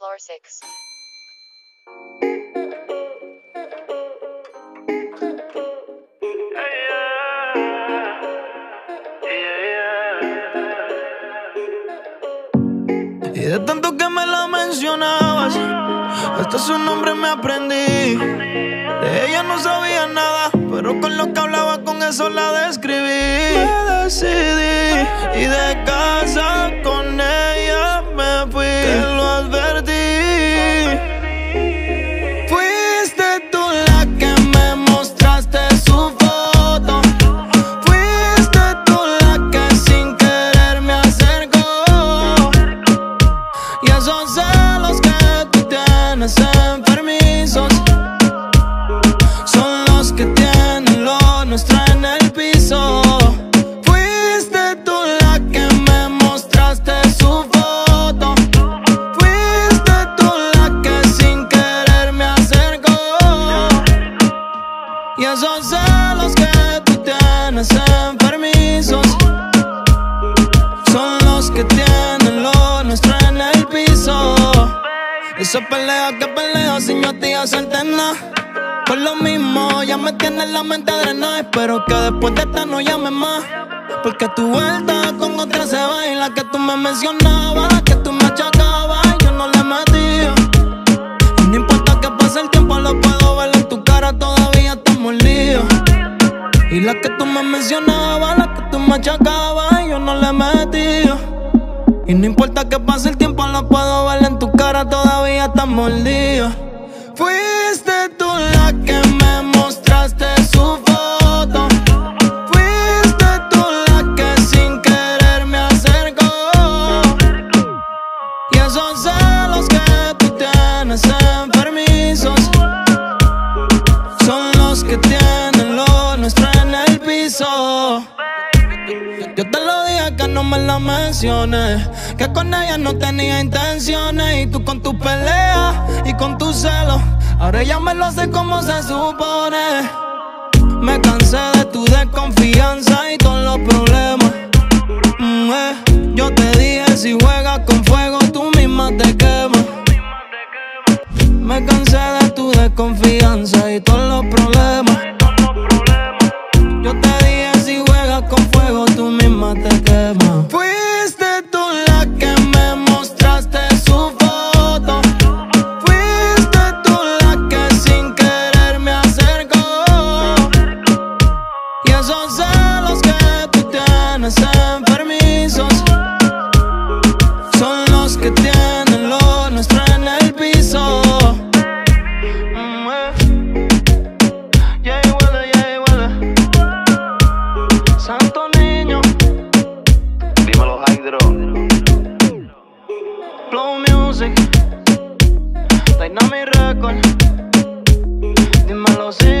Floor 6. Y de tanto que me la mencionabas, hasta su nombre me aprendí. De ella no sabía nada, pero con lo que hablaba con eso la describí. Me decidí y de casa tienes enfermizos Esa pelea que pelea sin yo ti hacerte nada. Por lo mismo, ya me tienes la mente drenada. Espero que después de esta no llames más. Porque tu vuelta con otra se va y la que tú me mencionabas, que tú me achacabas, yo no le metía. Y no importa que pase el tiempo, lo puedo ver en tu cara, todavía estamos líos. Y la que tú me mencionabas, la que tú me achacabas, yo no le metía. Y no importa que pase el tiempo, lo puedo ver en tu todavía estamos mordidos. Fuiste tú la que me mostraste su foto. Fuiste tú la que sin querer me acercó. Y esos celos que tú tienes enfermizos son los que tienen me la menciones. Que con ella no tenía intenciones. Y tú con tu pelea y con tu celo. Ahora ella me lo hace como se supone. Me cansé de tu desconfianza y todos los problemas. Mm, eh, Yo te dije si juegas con fuego, tú misma te quemas. Me cansé de tu desconfianza y todos los problemas. Tienes enfermizos son los que tienen lo nuestro en el piso. Santo niño, Dímelo, Hydro. Flow Music, Dynamic Record. Dímelo, sí.